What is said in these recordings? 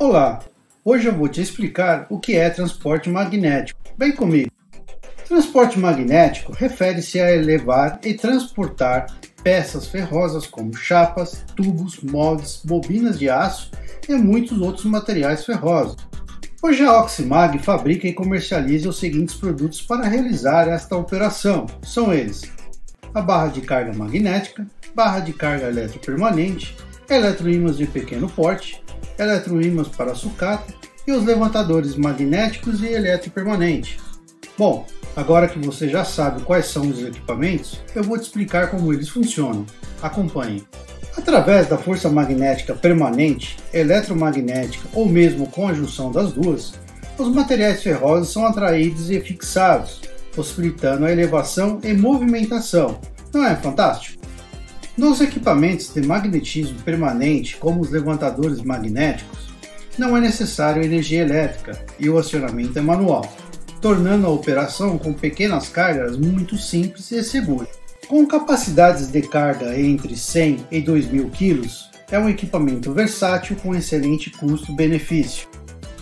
Olá, hoje eu vou te explicar o que é transporte magnético. Vem comigo! Transporte magnético refere-se a elevar e transportar peças ferrosas como chapas, tubos, moldes, bobinas de aço e muitos outros materiais ferrosos. Hoje a Oximag fabrica e comercializa os seguintes produtos para realizar esta operação. São eles: a barra de carga magnética, barra de carga eletropermanente, eletroímãs de pequeno porte, eletroímãs para sucata e os levantadores magnéticos e eletropermanente. Bom, agora que você já sabe quais são os equipamentos, eu vou te explicar como eles funcionam. Acompanhe. Através da força magnética permanente, eletromagnética ou mesmo com a junção das duas, os materiais ferrosos são atraídos e fixados, possibilitando a elevação e movimentação. Não é fantástico? Nos equipamentos de magnetismo permanente, como os levantadores magnéticos, não é necessário energia elétrica e o acionamento é manual, tornando a operação com pequenas cargas muito simples e segura. Com capacidades de carga entre 100 e 2.000 kg, é um equipamento versátil com excelente custo-benefício.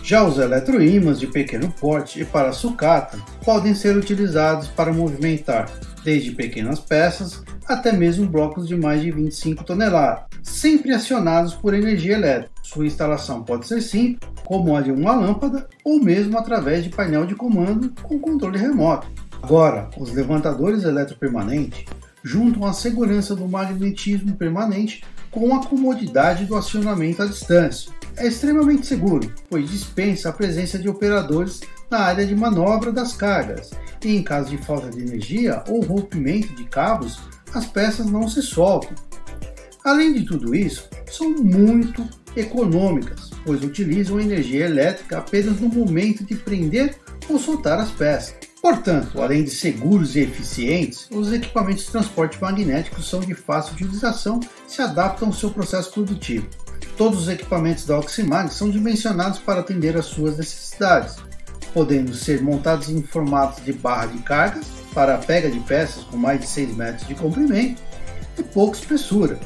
Já os eletroímãs de pequeno porte e para sucata podem ser utilizados para movimentar desde pequenas peças até mesmo blocos de mais de 25 toneladas, sempre acionados por energia elétrica. Sua instalação pode ser simples, como a de uma lâmpada, ou mesmo através de painel de comando com controle remoto. Agora, os levantadores eletropermanentes juntam a segurança do magnetismo permanente com a comodidade do acionamento à distância. É extremamente seguro, pois dispensa a presença de operadores na área de manobra das cargas, e em caso de falta de energia ou rompimento de cabos, as peças não se soltam. Além de tudo isso, são muito econômicas, pois utilizam energia elétrica apenas no momento de prender ou soltar as peças. Portanto, além de seguros e eficientes, os equipamentos de transporte magnético são de fácil utilização e se adaptam ao seu processo produtivo. Todos os equipamentos da Oximag são dimensionados para atender às suas necessidades, podendo ser montados em formatos de barra de cargas para a pega de peças com mais de 6 metros de comprimento e pouca espessura,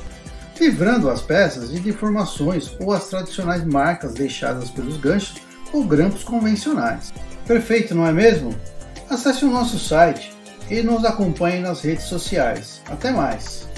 livrando as peças de deformações ou as tradicionais marcas deixadas pelos ganchos ou grampos convencionais. Perfeito, não é mesmo? Acesse o nosso site e nos acompanhe nas redes sociais. Até mais!